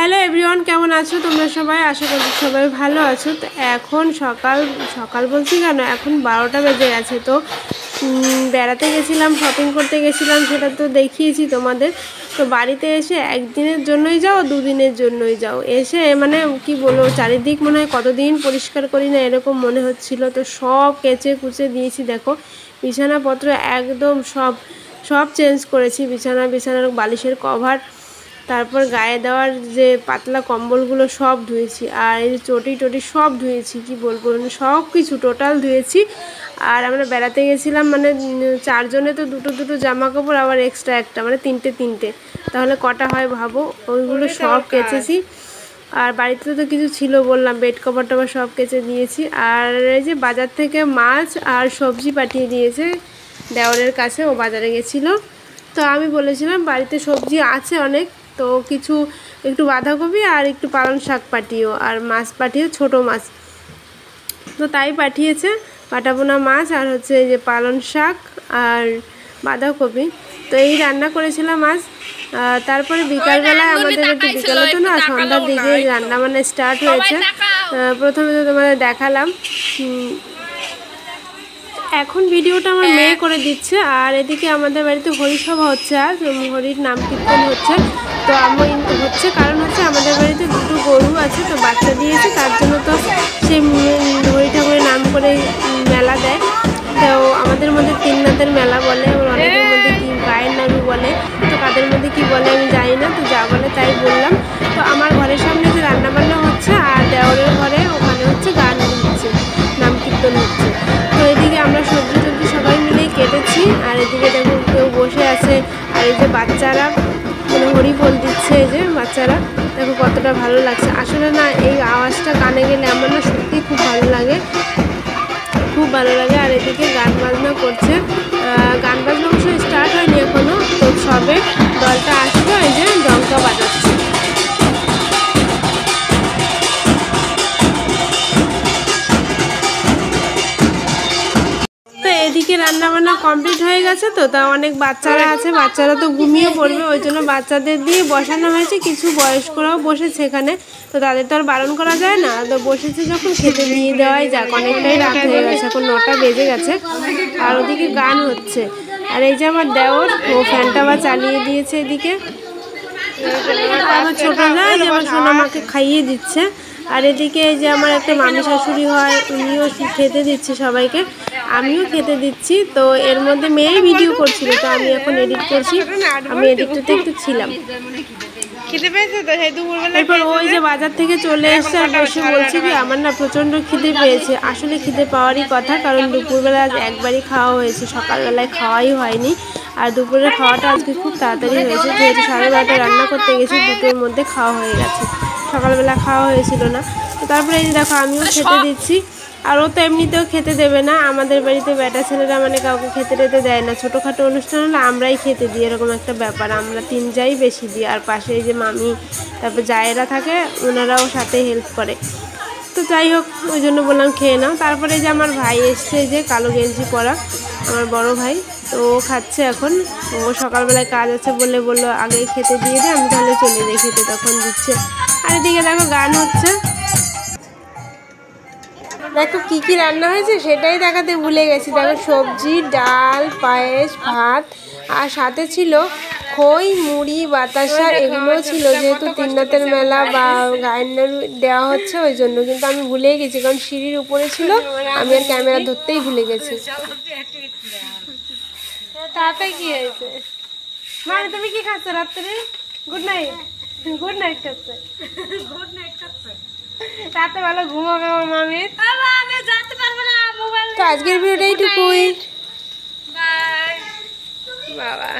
Hello everyone, কেমন আছো তোমরা সবাই? আশা করছি সবাই ভালো আছো। তো এখন সকাল সকাল বলছি কেন? এখন বারোটা বেজে গেছে, তো বেড়াতে গেছিলাম শপিং করতে গেছিলাম, সেটা তো দেখিয়েছি তোমাদের। তো বাড়িতে এসে একদিনের জন্যই যাও, দুদিনের জন্যই যাও। এসে মানে কি বলব, চারিদিক মনে হয় কতদিন পরিষ্কার করি না এরকম মনে হচ্ছিল। তো সব কেচে কুচে দিয়েছি, দেখো। বিছানাপত্র একদম সব সব চেঞ্জ করেছি। বিছানা, বিছানার বালিশের কভার তারপর গায়ে দেওয়ার যে পাতলা কম্বলগুলো সব ধুয়েছি আর এই চটি টটি সব ধুয়েছি কি বলব? মানে সব কিছু টোটাল ধুয়েছি। আর আমরা বেড়াতে গেছিলাম মানে চারজনে তো দুটো দুটো জামা কাপড় আবার এক্সট্রা একটা মানে তিনটে তিনটে। তাহলে কটা হয় ভাবো? ওইগুলো সব কেচেছি। আর বাড়িতে তো কিছু ছিল বললাম বেড কভার টভার সব কেচে দিয়েছি। আর এই যে বাজার থেকে মাছ আর সবজি পাঠিয়ে দিয়েছে দেওরের কাছে ও বাজারে গেছিল। তো আমি বলেছিলাম বাড়িতে সবজি আছে অনেক তো কিছু একটু বাঁধাকপি আর একটু পালং শাক পাঠিও আর মাছ পাঠিও ছোট মাছ। তো তাই পাঠিয়েছে পাটাপোনা মাছ আর হচ্ছে এই যে পালং শাক আর বাঁধাকপি। তো এই রান্না করেছিলাম আজ। তারপরে বিকালবেলায় আমাদের একটু বিকালে তো না সন্ধ্যার দিকে রান্না মানে স্টার্ট হয়েছে। প্রথমে তো তোমাদের দেখালাম। এখন ভিডিওটা আমার মেয়ে করে দিচ্ছে আর এদিকে আমাদের বাড়িতে হরিসভা হচ্ছে আজ হরির নাম কীর্তন হচ্ছে। তো আমি হচ্ছে কারণ হচ্ছে আমাদের বাড়িতে দুটো গরু আছে তো বাচ্চা দিয়েছে তার জন্য তো উম, হরি ঠাকুরের নাম করে মেলা দেয়। তো আমাদের মধ্যে তিন নাথের মেলা বলে আবার অনেকের মধ্যে কি গায়ের নামই বলে তো কাদের মধ্যে কি বলে আমি জানি না তো যা বলে তাই বললাম। তো আমার ঘরের সামনে যে রান্নাবান্না হচ্ছে আর দেওয়ারের ঘরে ওখানে হচ্ছে গান হচ্ছে নাম কীর্তন হচ্ছে। তো এদিকে আমরা সবজি টবজি সবাই মিলেই কেটেছি আর এদিকে দেখো কেউ বসে আছে আর এই যে বাচ্চারা হরিবোল দিচ্ছে এই যে বাচ্চারা। দেখো কতটা ভালো লাগছে। আসলে না, এই আওয়াজটা কানে গেলে আমার না সত্যিই খুব ভালো লাগে। খুব ভালো লাগে। আর এদিকে গান বাজনা করছে। গান বাজনা অবশ্য এদিকে রান্না বান্না কমপ্লিট হয়ে গেছে তো, তা অনেক বাচ্চারা আছে, বাচ্চারা তো ঘুমিয়ে পড়বে, ওই জন্য বাচ্চাদের দিয়ে বসানো হয়েছে, কিছু বয়স্করাও বসেছে এখানে, তো তাদের তো আর বারণ করা যায় না, তো বসেছে যখন খেতে দিয়ে দেওয়াই যাক, অনেকটাই রাত হয়ে গেছে, এখন নটা বেজে গেছে, আর ওদিকে গান হচ্ছে, আর এই যে আমার দেওর, ও ফ্যানটা আবার চালিয়ে দিয়েছে এদিকে আমার ছোটো যায় যে আমার সোনামাকে খাইয়ে দিচ্ছে, আর এদিকে যে আমার একটা মামি শাশুড়ি হয়, উনিও খেতে দিচ্ছে সবাইকে আমিও খেতে দিচ্ছি তো এর মধ্যে মেয়েই ভিডিও করছিল তো আমি এখন এডিট করছি। আমি এডিটটাতে একটু ছিলাম। খেতে পেয়েছে তো? সেই দুপুরবেলা এরপর ওই যে বাজার থেকে চলে এসছে আর বসে বলছে কি আমার না প্রচণ্ড খিদে পেয়েছে। আসলে খিদে পাওয়ারই কথা কারণ দুপুরবেলা আজ একবারই খাওয়া হয়েছে সকালবেলায় খাওয়াই হয়নি। আর দুপুরের খাওয়াটা আজকে খুব তাড়াতাড়ি হয়েছে যেহেতু সাড়ে বারোটা রান্না করতে গেছি দুটোর মধ্যে খাওয়া হয়ে গেছে। সকালবেলা খাওয়া হয়েছিল না। তো তারপরে এই দেখো আমিও খেতে দিচ্ছি। আর ও তো এমনিতেও খেতে দেবে না। আমাদের বাড়িতে বেটা ছেলেরা মানে কাউকে খেতে টেতে দেয় না। ছোটোখাটো অনুষ্ঠান হলে আমরাই খেতে দিই, এরকম একটা ব্যাপার। আমরা তিন যাই বেশি দিই। আর পাশে যে মামি, তারপর জায়েরা থাকে, ওনারাও সাথে হেল্প করে। তো যাই হোক, ওই জন্য বললাম খেয়ে নাও। তারপরে যে আমার ভাই এসছে যে কালো গেঞ্জি পরা, আমার বড় ভাই, তো ও খাচ্ছে এখন। ও সকালবেলায় কাজ আছে বলে বলল আগেই খেতে দিয়ে দে, আমি তাহলে চলে যাই, খেতে তখন দিচ্ছে। আর এদিকে দেখো, গান হচ্ছে। দেখো কি কি রান্না হয়েছে সেটাই দেখাতে ভুলে গেছি। দেখো সবজি ডাল পায়েস ভাত আর সাথে ছিল খই মুড়ি বাতাসা এগুলো ছিল যেহেতু তিননাথের মেলা বা গায়ের দেওয়া হচ্ছে ওই জন্য। কিন্তু আমি ভুলেই গেছি কারণ সিঁড়ির উপরে ছিল আমি আর ক্যামেরা ধরতেই ভুলে গেছি। তাতে কি হয়েছে? মানে তুমি কি খাচ্ছ রাত্রে? গুড নাইট গুড নাইট খাচ্ছে? রাতে ভালো ঘুমাবে আমার মামি। আমি যেতে পারব না মোবাইল তো আজকের ভিডিওটা এইটুকুই বাই বাবা।